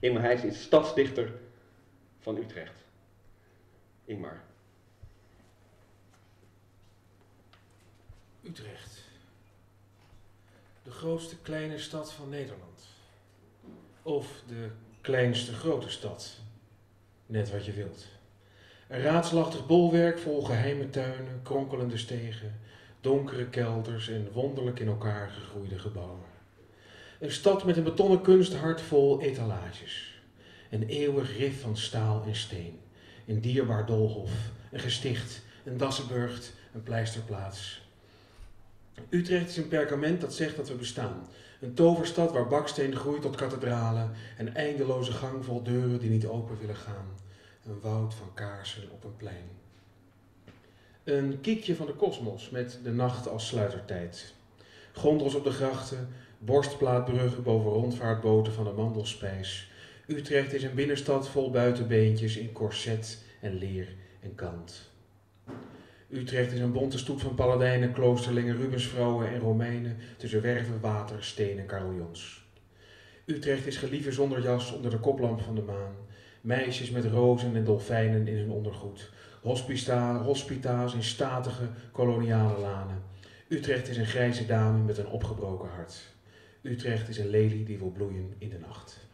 Ingmar Heijs is stadsdichter van Utrecht. Ingmar. Utrecht. De grootste kleine stad van Nederland. Of de kleinste grote stad. Net wat je wilt. Een raadselachtig bolwerk vol geheime tuinen, kronkelende stegen, donkere kelders en wonderlijk in elkaar gegroeide gebouwen. Een stad met een betonnen kunsthart vol etalages. Een eeuwig rif van staal en steen. Een dierbaar doolhof, een gesticht, een dassenburgt, een pleisterplaats. Utrecht is een perkament dat zegt dat we bestaan. Een toverstad waar baksteen groeit tot kathedralen. Een eindeloze gang vol deuren die niet open willen gaan. Een woud van kaarsen op een plein. Een kiekje van de kosmos met de nacht als sluitertijd. Gondels op de grachten, borstplaatbruggen boven rondvaartboten van de mandelspijs. Utrecht is een binnenstad vol buitenbeentjes in corset en leer en kant. Utrecht is een bonte stoet van paladijnen, kloosterlingen, Rubensvrouwen en Romeinen tussen werven, water, steen en carillons. Utrecht is geliefd zonder jas onder de koplamp van de maan. Meisjes met rozen en dolfijnen in hun ondergoed. Hospita, hospita's in statige koloniale lanen. Utrecht is een grijze dame met een opgebroken hart. Utrecht is een lelie die wil bloeien in de nacht.